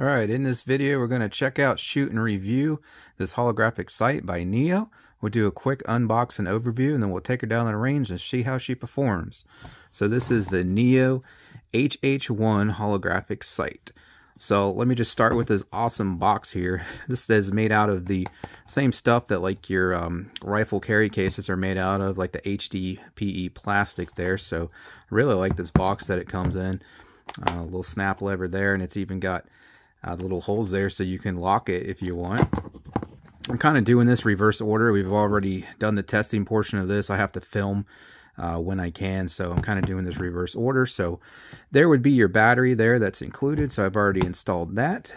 Alright, in this video we're going to check out, shoot, and review this holographic sight by NEO. We'll do a quick unbox and overview and then we'll take her down the range and see how she performs. So this is the NEO HH1 holographic sight. So let me just start with this awesome box here. This is made out of the same stuff that like your um, rifle carry cases are made out of, like the HDPE plastic there. So I really like this box that it comes in. A uh, little snap lever there and it's even got uh, the little holes there so you can lock it if you want. I'm kind of doing this reverse order. We've already done the testing portion of this. I have to film uh, when I can, so I'm kind of doing this reverse order. So there would be your battery there that's included, so I've already installed that.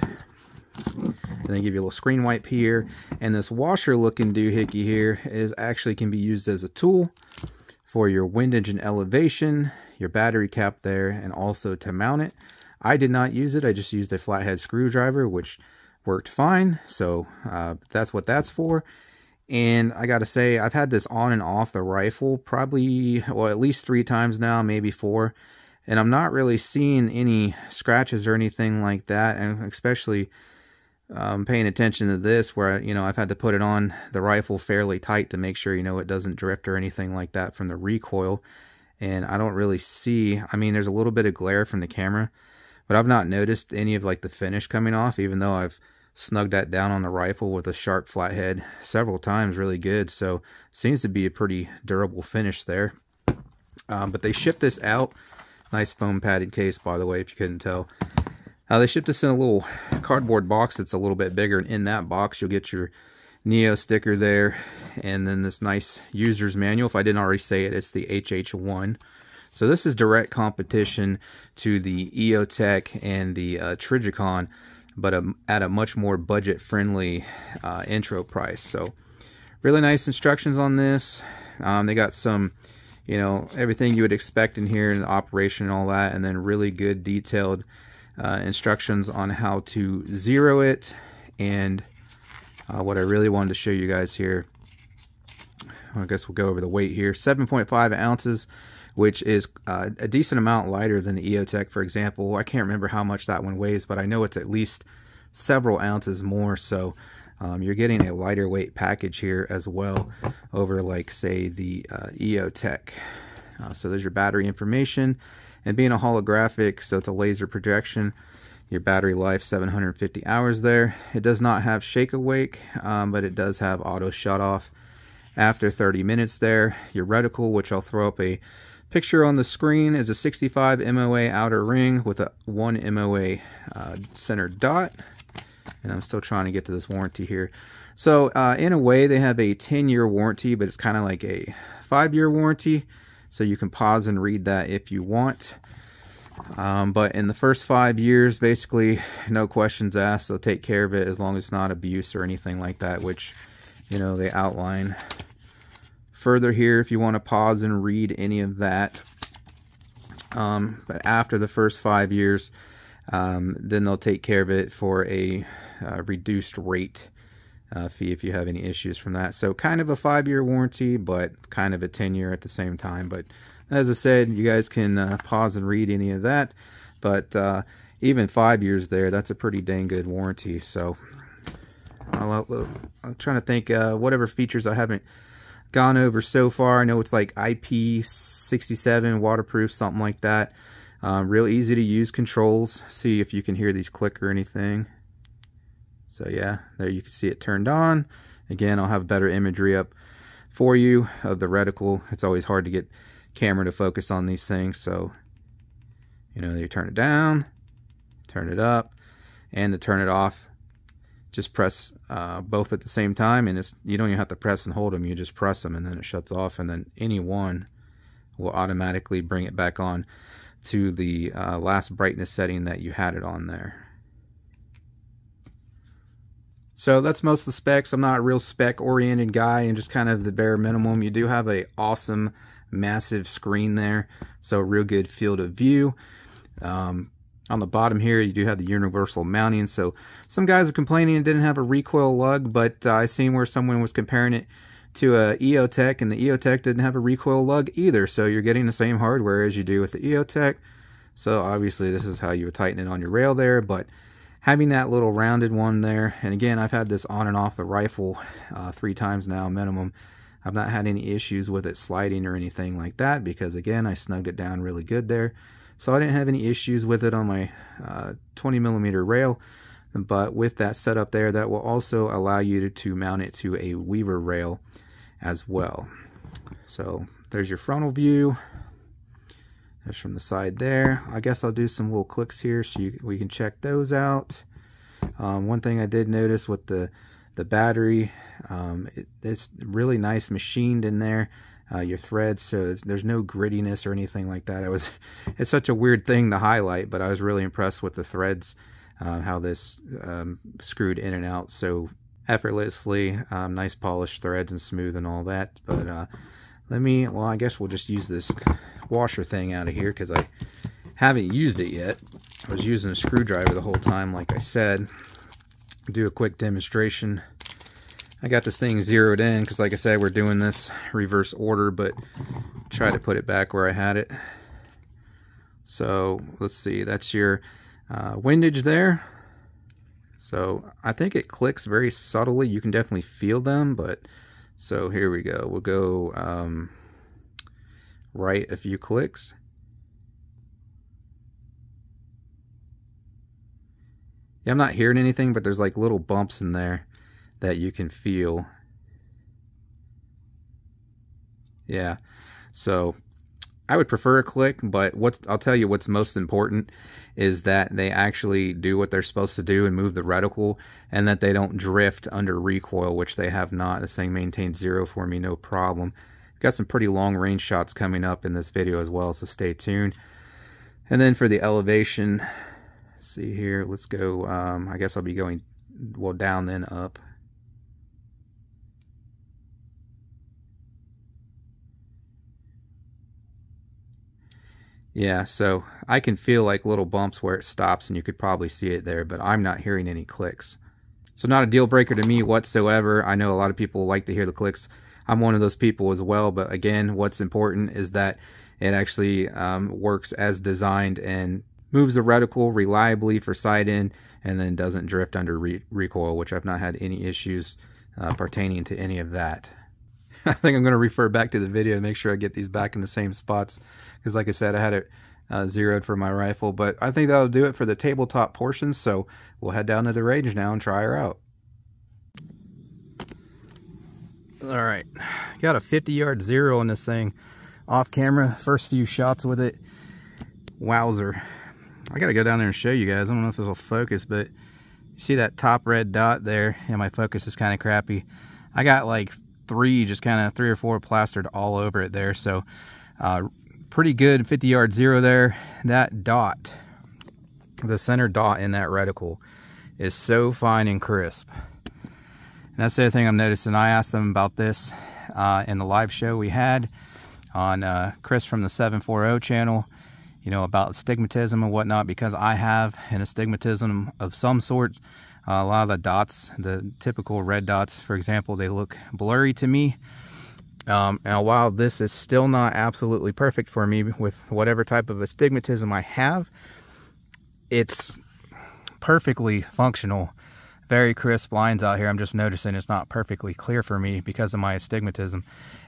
And then give you a little screen wipe here. And this washer looking doohickey here is actually can be used as a tool for your wind engine elevation, your battery cap there, and also to mount it. I did not use it. I just used a flathead screwdriver, which worked fine. So uh, that's what that's for. And I got to say, I've had this on and off the rifle probably, well, at least three times now, maybe four. And I'm not really seeing any scratches or anything like that. And especially um, paying attention to this where, you know, I've had to put it on the rifle fairly tight to make sure, you know, it doesn't drift or anything like that from the recoil. And I don't really see, I mean, there's a little bit of glare from the camera but I've not noticed any of like the finish coming off, even though I've snugged that down on the rifle with a sharp flathead several times really good. So seems to be a pretty durable finish there. Um, but they shipped this out. Nice foam padded case, by the way, if you couldn't tell. Uh, they shipped this in a little cardboard box that's a little bit bigger. And in that box, you'll get your Neo sticker there. And then this nice user's manual. If I didn't already say it, it's the HH1. So this is direct competition to the EOTech and the uh, Trijicon, but a, at a much more budget-friendly uh, intro price. So really nice instructions on this. Um, they got some, you know, everything you would expect in here in the operation and all that, and then really good detailed uh, instructions on how to zero it. And uh, what I really wanted to show you guys here, I guess we'll go over the weight here, 7.5 ounces which is uh, a decent amount lighter than the EOTech, for example. I can't remember how much that one weighs, but I know it's at least several ounces more. So um, you're getting a lighter weight package here as well over, like, say, the uh, EOTech. Uh, so there's your battery information. And being a holographic, so it's a laser projection, your battery life 750 hours there. It does not have shake awake, um, but it does have auto shut off after 30 minutes there. Your reticle, which I'll throw up a Picture on the screen is a 65 MOA outer ring with a 1 MOA uh, center dot. And I'm still trying to get to this warranty here. So uh, in a way, they have a 10-year warranty, but it's kind of like a 5-year warranty. So you can pause and read that if you want. Um, but in the first five years, basically, no questions asked. They'll take care of it as long as it's not abuse or anything like that, which, you know, they outline further here if you want to pause and read any of that. Um, but after the first five years, um, then they'll take care of it for a uh, reduced rate uh, fee if you have any issues from that. So kind of a five-year warranty, but kind of a 10-year at the same time. But as I said, you guys can uh, pause and read any of that. But uh, even five years there, that's a pretty dang good warranty. So i am trying to think uh, whatever features I haven't gone over so far. I know it's like IP67 waterproof, something like that. Um, real easy to use controls. See if you can hear these click or anything. So yeah, there you can see it turned on. Again, I'll have better imagery up for you of the reticle. It's always hard to get camera to focus on these things. So, you know, you turn it down, turn it up, and to turn it off, just press uh, both at the same time and it's you don't even have to press and hold them you just press them and then it shuts off and then any one will automatically bring it back on to the uh, last brightness setting that you had it on there. So that's most of the specs. I'm not a real spec oriented guy and just kind of the bare minimum. You do have a awesome massive screen there so real good field of view. Um, on the bottom here, you do have the universal mounting. So some guys are complaining it didn't have a recoil lug, but uh, I seen where someone was comparing it to a EOTech, and the EOTech didn't have a recoil lug either. So you're getting the same hardware as you do with the EOTech. So obviously this is how you would tighten it on your rail there, but having that little rounded one there, and again, I've had this on and off the rifle uh, three times now minimum. I've not had any issues with it sliding or anything like that because again, I snugged it down really good there. So I didn't have any issues with it on my uh, 20 millimeter rail. But with that setup there, that will also allow you to, to mount it to a Weaver rail as well. So there's your frontal view. That's from the side there. I guess I'll do some little clicks here so you, we can check those out. Um, one thing I did notice with the the battery, um, it, it's really nice machined in there. Uh, your threads, so there's no grittiness or anything like that. I was, it's such a weird thing to highlight, but I was really impressed with the threads, uh, how this um, screwed in and out so effortlessly. Um, nice polished threads and smooth and all that. But uh, let me, well, I guess we'll just use this washer thing out of here because I haven't used it yet. I was using a screwdriver the whole time, like I said. Do a quick demonstration. I got this thing zeroed in because, like I said, we're doing this reverse order, but try to put it back where I had it. So let's see, that's your uh, windage there. So I think it clicks very subtly. You can definitely feel them, but so here we go. We'll go um, right a few clicks. Yeah, I'm not hearing anything, but there's like little bumps in there that you can feel. Yeah, so I would prefer a click, but what's I'll tell you what's most important is that they actually do what they're supposed to do and move the reticle, and that they don't drift under recoil, which they have not. This thing maintains zero for me, no problem. Got some pretty long range shots coming up in this video as well, so stay tuned. And then for the elevation, see here, let's go, um, I guess I'll be going, well, down then up. Yeah, so I can feel like little bumps where it stops and you could probably see it there, but I'm not hearing any clicks. So not a deal breaker to me whatsoever. I know a lot of people like to hear the clicks. I'm one of those people as well. But again, what's important is that it actually um, works as designed and moves the reticle reliably for sight in and then doesn't drift under re recoil, which I've not had any issues uh, pertaining to any of that. I think I'm going to refer back to the video to make sure I get these back in the same spots because like I said, I had it uh, zeroed for my rifle. But I think that'll do it for the tabletop portions. So we'll head down to the range now and try her out. All right, got a 50 yard zero on this thing off camera. First few shots with it. Wowzer. I gotta go down there and show you guys. I don't know if this will focus, but you see that top red dot there? Yeah, my focus is kind of crappy. I got like three, just kind of three or four plastered all over it there. So uh, pretty good 50 yard zero there. That dot, the center dot in that reticle is so fine and crisp. And that's the other thing I'm noticing. I asked them about this uh, in the live show we had on uh, Chris from the 740 channel, you know, about astigmatism and whatnot, because I have an astigmatism of some sort. A lot of the dots, the typical red dots, for example, they look blurry to me. Um, and while this is still not absolutely perfect for me with whatever type of astigmatism I have, it's perfectly functional very crisp lines out here. I'm just noticing it's not perfectly clear for me because of my astigmatism.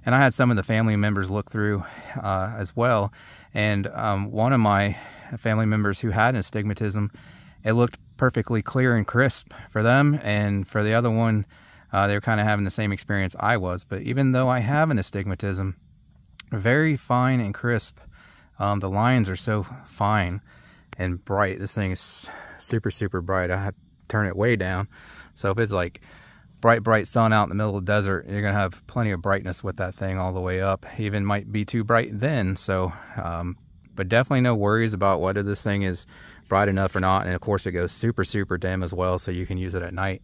And I had some of the family members look through uh, as well. And um, one of my family members who had astigmatism, it looked perfectly clear and crisp for them. And for the other one, uh, they were kind of having the same experience I was. But even though I have an astigmatism, very fine and crisp. Um, the lines are so fine and bright. This thing is super, super bright. I had turn it way down. So if it's like bright, bright sun out in the middle of the desert, you're going to have plenty of brightness with that thing all the way up. Even might be too bright then. So, um, but definitely no worries about whether this thing is bright enough or not. And of course it goes super, super dim as well. So you can use it at night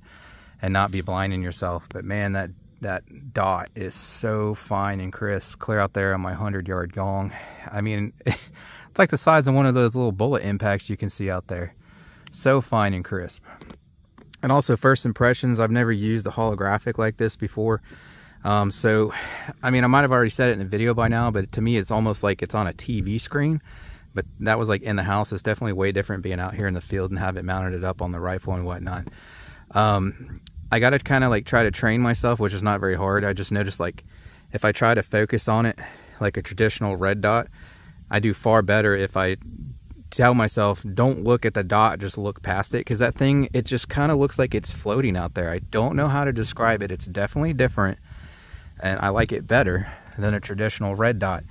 and not be blinding yourself. But man, that, that dot is so fine and crisp, clear out there on my 100 yard gong. I mean, it's like the size of one of those little bullet impacts you can see out there. So fine and crisp. And also first impressions, I've never used a holographic like this before. Um, so, I mean, I might have already said it in the video by now, but to me, it's almost like it's on a TV screen but that was like in the house. It's definitely way different being out here in the field and have it mounted it up on the rifle and whatnot. Um, I got to kind of like try to train myself, which is not very hard. I just noticed like if I try to focus on it like a traditional red dot, I do far better if I tell myself don't look at the dot just look past it because that thing it just kind of looks like it's floating out there i don't know how to describe it it's definitely different and i like it better than a traditional red dot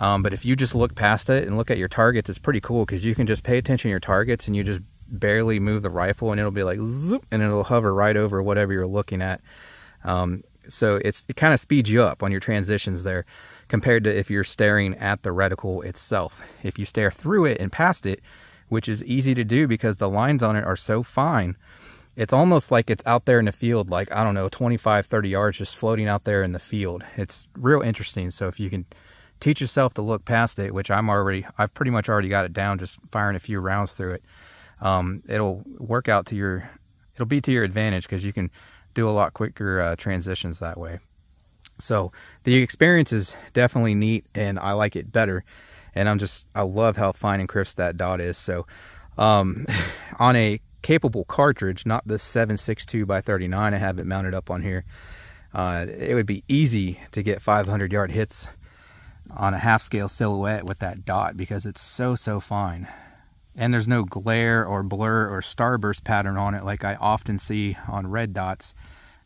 um, but if you just look past it and look at your targets it's pretty cool because you can just pay attention to your targets and you just barely move the rifle and it'll be like zoop, and it'll hover right over whatever you're looking at um, so it's it kind of speeds you up on your transitions there compared to if you're staring at the reticle itself. If you stare through it and past it, which is easy to do because the lines on it are so fine, it's almost like it's out there in the field, like, I don't know, 25, 30 yards just floating out there in the field. It's real interesting. So if you can teach yourself to look past it, which I'm already, I've pretty much already got it down just firing a few rounds through it, um, it'll work out to your, it'll be to your advantage because you can do a lot quicker uh, transitions that way. So the experience is definitely neat and I like it better. And I'm just, I love how fine and crisp that dot is. So um, on a capable cartridge, not the 762 by 39, I have it mounted up on here. Uh, it would be easy to get 500 yard hits on a half scale silhouette with that dot because it's so, so fine. And there's no glare or blur or starburst pattern on it like I often see on red dots.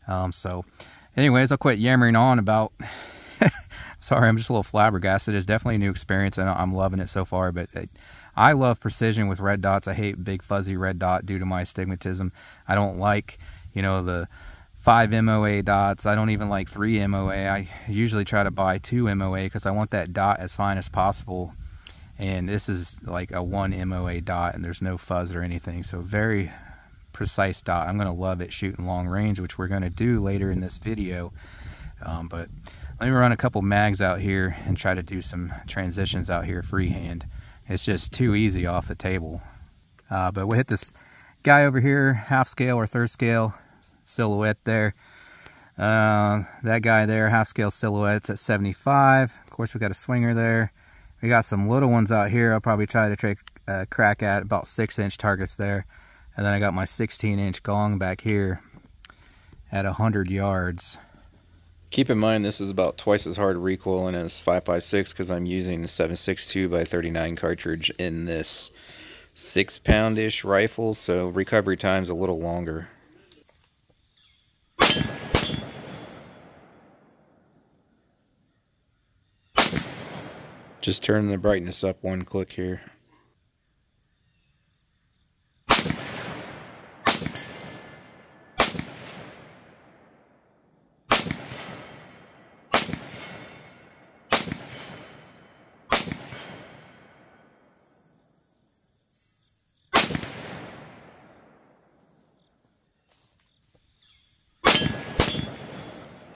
Um, so anyways, I'll quit yammering on about. Sorry, I'm just a little flabbergasted. It's definitely a new experience, and I'm loving it so far. But I love precision with red dots. I hate big fuzzy red dot due to my astigmatism. I don't like, you know, the five MOA dots. I don't even like three MOA. I usually try to buy two MOA because I want that dot as fine as possible. And this is like a one MOA dot, and there's no fuzz or anything. So very precise dot. I'm going to love it shooting long range, which we're going to do later in this video. Um, but let me run a couple mags out here and try to do some transitions out here freehand. It's just too easy off the table. Uh, but we'll hit this guy over here, half scale or third scale silhouette there. Uh, that guy there, half scale silhouette's at 75. Of course, we got a swinger there. We got some little ones out here. I'll probably try to a crack at about six inch targets there. And then I got my 16 inch gong back here at 100 yards. Keep in mind this is about twice as hard recoiling as 5.56 because I'm using the 7.62 by 39 cartridge in this six pound-ish rifle, so recovery time's a little longer. Just turn the brightness up one click here.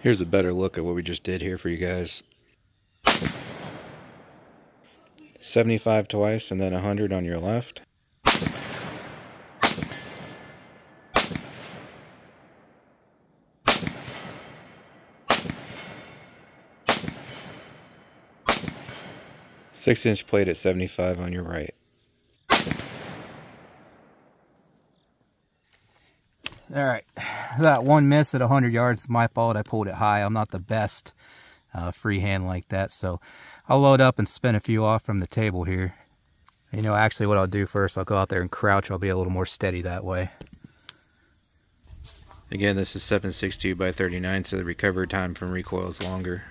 Here's a better look at what we just did here for you guys. 75 twice and then 100 on your left. Six inch plate at 75 on your right. All right, that one miss at 100 yards is my fault. I pulled it high. I'm not the best uh, freehand like that, so I'll load up and spin a few off from the table here. You know, actually what I'll do first, I'll go out there and crouch. I'll be a little more steady that way. Again, this is 762 by 39, so the recovery time from recoil is longer.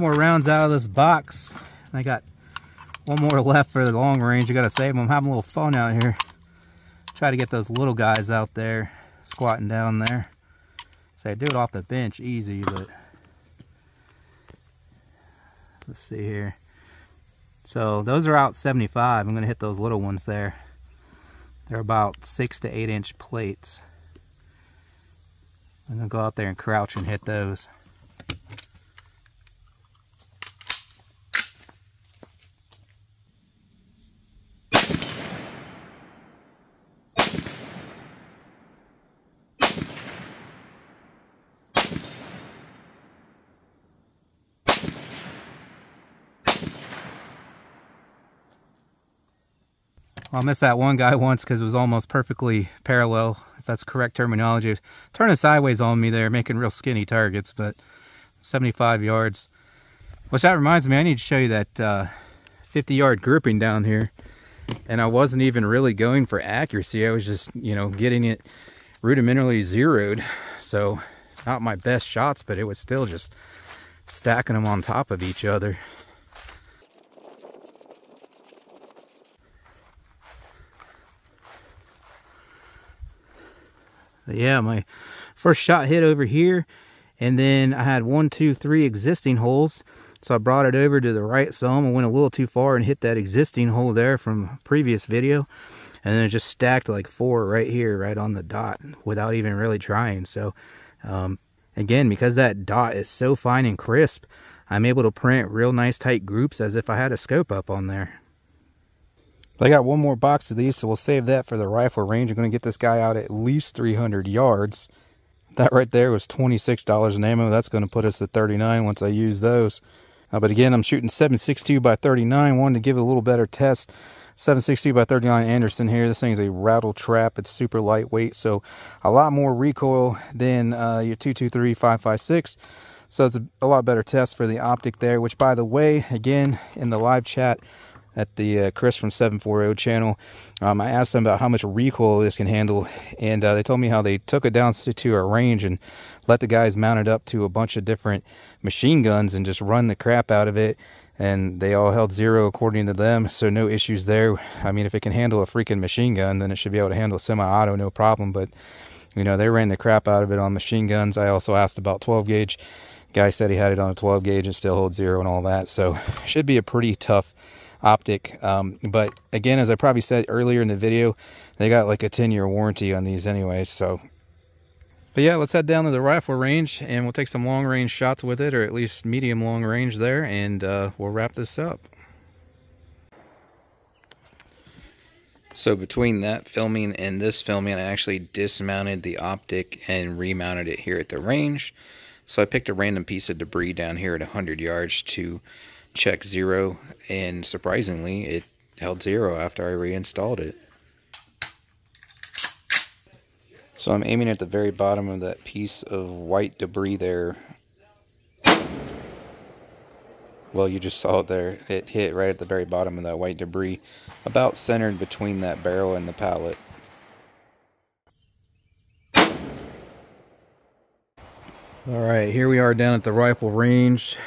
More rounds out of this box. And I got one more left for the long range. I gotta save them. I'm having a little fun out here. Try to get those little guys out there squatting down there. Say, so do it off the bench easy, but let's see here. So those are out 75. I'm gonna hit those little ones there. They're about six to eight inch plates. I'm gonna go out there and crouch and hit those. Well, I missed that one guy once because it was almost perfectly parallel, if that's correct terminology. Turning sideways on me there, making real skinny targets, but 75 yards. Which that reminds me, I need to show you that uh, 50 yard grouping down here. And I wasn't even really going for accuracy. I was just, you know, getting it rudimentarily zeroed. So not my best shots, but it was still just stacking them on top of each other. But yeah, my first shot hit over here. And then I had one, two, three existing holes. So I brought it over to the right some and went a little too far and hit that existing hole there from previous video. And then it just stacked like four right here, right on the dot without even really trying. So um, again, because that dot is so fine and crisp, I'm able to print real nice tight groups as if I had a scope up on there. But I got one more box of these, so we'll save that for the rifle range. I'm going to get this guy out at least 300 yards. That right there was $26 in ammo. That's going to put us at 39 once I use those. Uh, but again, I'm shooting 7.62 by 39. Wanted to give it a little better test. 7.62 by 39 Anderson here. This thing is a rattle trap. It's super lightweight, so a lot more recoil than uh, your 223 5.56. So it's a, a lot better test for the optic there, which by the way, again, in the live chat, at the uh, Chris from 740 channel. Um, I asked them about how much recoil this can handle, and uh, they told me how they took it down to, a range and let the guys mount it up to a bunch of different machine guns and just run the crap out of it. And they all held zero according to them, so no issues there. I mean, if it can handle a freaking machine gun, then it should be able to handle semi-auto, no problem. But, you know, they ran the crap out of it on machine guns. I also asked about 12 gauge. Guy said he had it on a 12 gauge and still holds zero and all that. So, should be a pretty tough optic. Um, but again, as I probably said earlier in the video, they got like a 10 year warranty on these anyways. So, but yeah, let's head down to the rifle range and we'll take some long range shots with it, or at least medium long range there, and uh, we'll wrap this up. So between that filming and this filming, I actually dismounted the optic and remounted it here at the range. So I picked a random piece of debris down here at 100 yards to check zero and surprisingly it held zero after I reinstalled it. So I'm aiming at the very bottom of that piece of white debris there. Well, you just saw it there. It hit right at the very bottom of that white debris, about centered between that barrel and the pallet. Alright, here we are down at the rifle range.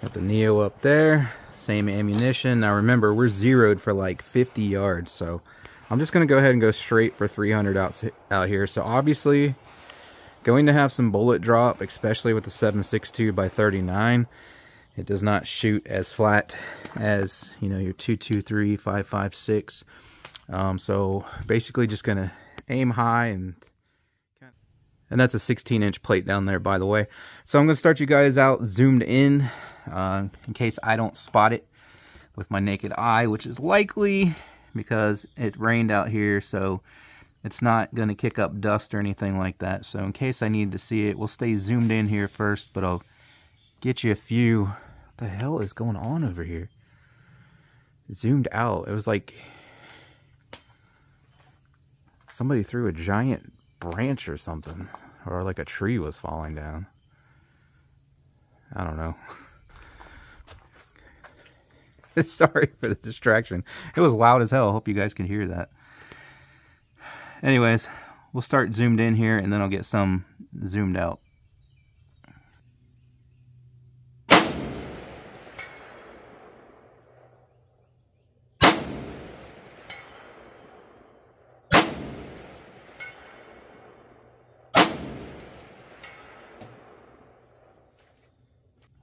Got the Neo up there, same ammunition. Now remember, we're zeroed for like 50 yards, so I'm just to go ahead and go straight for 300 out, out here. So obviously, going to have some bullet drop, especially with the 7.62 by 39. It does not shoot as flat as, you know, your 223, 5.56. Um, so basically just to aim high and and that's a 16 inch plate down there by the way so I'm gonna start you guys out zoomed in uh, in case I don't spot it with my naked eye, which is likely because it rained out here, so it's not going to kick up dust or anything like that. So in case I need to see it, we'll stay zoomed in here first, but I'll get you a few. What the hell is going on over here? Zoomed out. It was like somebody threw a giant branch or something, or like a tree was falling down. I don't know. Sorry for the distraction. It was loud as hell. I Hope you guys can hear that. Anyways, we'll start zoomed in here and then I'll get some zoomed out.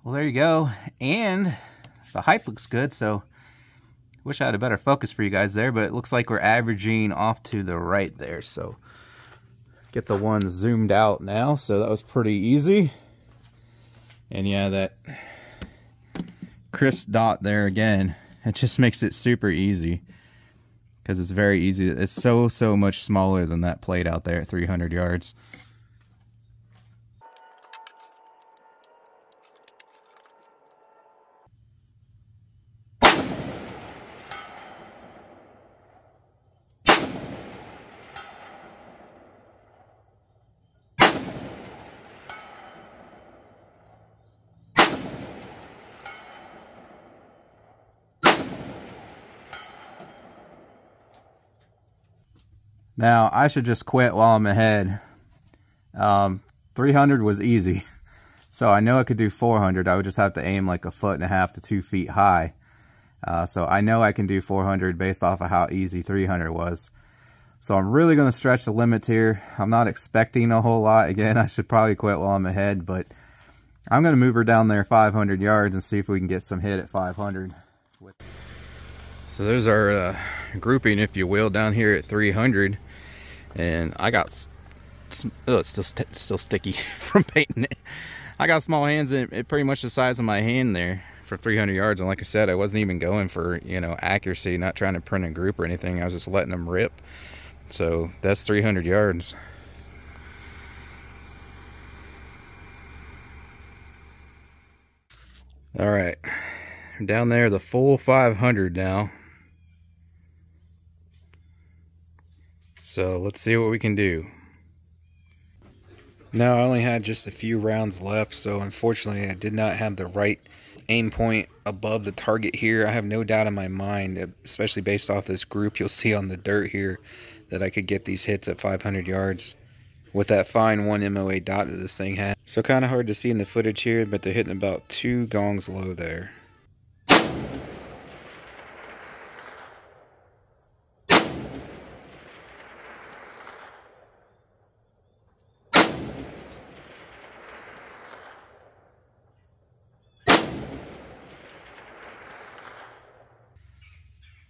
Well, there you go. And the height looks good, so wish I had a better focus for you guys there, but it looks like we're averaging off to the right there, so get the one zoomed out now, so that was pretty easy. And yeah, that crisp dot there again, it just makes it super easy because it's very easy. It's so, so much smaller than that plate out there at 300 yards. Now, I should just quit while I'm ahead. Um, 300 was easy. So I know I could do 400. I would just have to aim like a foot and a half to two feet high. Uh, so I know I can do 400 based off of how easy 300 was. So I'm really going to stretch the limits here. I'm not expecting a whole lot. Again, I should probably quit while I'm ahead, but I'm going to move her down there 500 yards and see if we can get some hit at 500. So there's our uh, grouping, if you will, down here at 300. And I got, oh, it's still, st still sticky from painting it. I got small hands and it pretty much the size of my hand there for 300 yards. And like I said, I wasn't even going for, you know, accuracy, not trying to print a group or anything. I was just letting them rip. So that's 300 yards. All right, down there, the full 500 now. So let's see what we can do. Now I only had just a few rounds left, so unfortunately I did not have the right aim point above the target here. I have no doubt in my mind, especially based off this group you'll see on the dirt here, that I could get these hits at 500 yards with that fine one MOA dot that this thing had. So kind of hard to see in the footage here, but they're hitting about two gongs low there.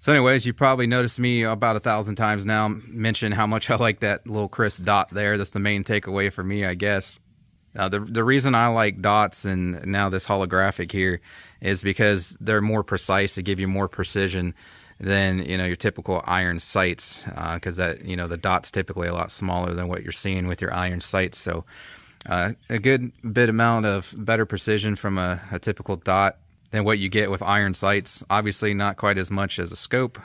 So anyways, you probably noticed me about a thousand times now mention how much I like that little crisp dot there. That's the main takeaway for me, I guess. Uh, the, the reason I like dots and now this holographic here is because they're more precise. They give you more precision than, you know, your typical iron sights. Because uh, that, you know, the dot's typically a lot smaller than what you're seeing with your iron sights. So uh, a good bit amount of better precision from a, a typical dot than what you get with iron sights. Obviously, not quite as much as a scope.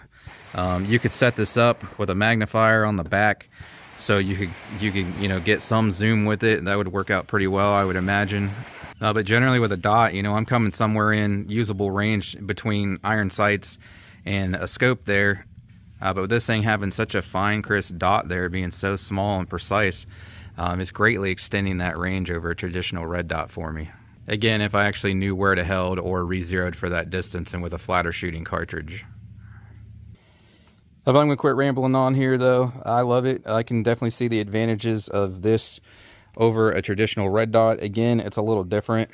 Um, you could set this up with a magnifier on the back, so you could you could you know get some zoom with it. That would work out pretty well, I would imagine. Uh, but generally, with a dot, you know, I'm coming somewhere in usable range between iron sights and a scope there. Uh, but with this thing having such a fine, crisp dot there, being so small and precise, um, it's greatly extending that range over a traditional red dot for me. Again, if I actually knew where to held or re-zeroed for that distance and with a flatter shooting cartridge. I'm going to quit rambling on here though. I love it. I can definitely see the advantages of this over a traditional red dot. Again, it's a little different.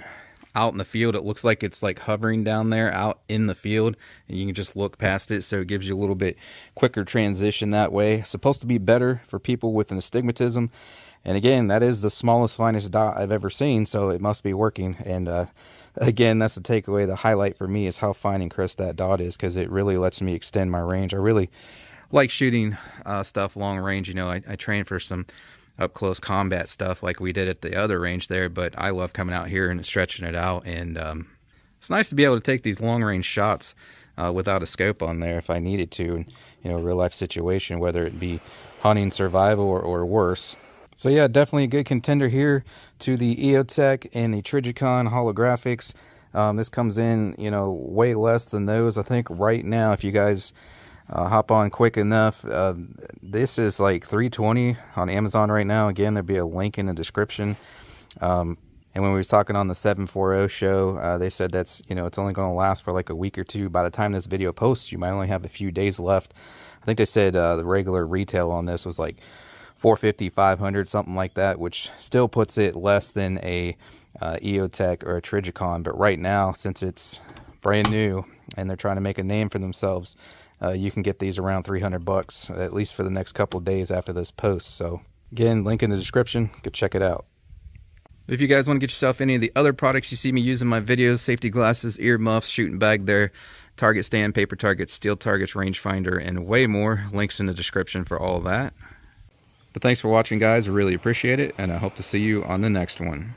Out in the field, it looks like it's like hovering down there out in the field. And you can just look past it, so it gives you a little bit quicker transition that way. It's supposed to be better for people with an astigmatism. And again, that is the smallest, finest dot I've ever seen, so it must be working. And uh, again, that's the takeaway. The highlight for me is how fine and crisp that dot is because it really lets me extend my range. I really like shooting uh, stuff long range. You know, I, I train for some up close combat stuff like we did at the other range there, but I love coming out here and stretching it out. And um, it's nice to be able to take these long range shots uh, without a scope on there if I needed to, in, you know, real life situation, whether it be hunting survival or, or worse. So yeah, definitely a good contender here to the EOTech and the Trijicon holographics. Um, this comes in, you know, way less than those. I think right now, if you guys uh, hop on quick enough, uh, this is like 320 on Amazon right now. Again, there'll be a link in the description. Um, and when we was talking on the 740 show, uh, they said that's, you know, it's only going to last for like a week or two. By the time this video posts, you might only have a few days left. I think they said uh, the regular retail on this was like 450, 500, something like that, which still puts it less than a uh, EOTech or a Trijicon. But right now, since it's brand new and they're trying to make a name for themselves, uh, you can get these around 300 bucks at least for the next couple days after this post. So again, link in the description. Go check it out. If you guys want to get yourself any of the other products you see me use in my videos, safety glasses, ear muffs, shooting bag there, target stand, paper targets, steel targets, rangefinder, and way more, links in the description for all that. But thanks for watching, guys. I really appreciate it, and I hope to see you on the next one.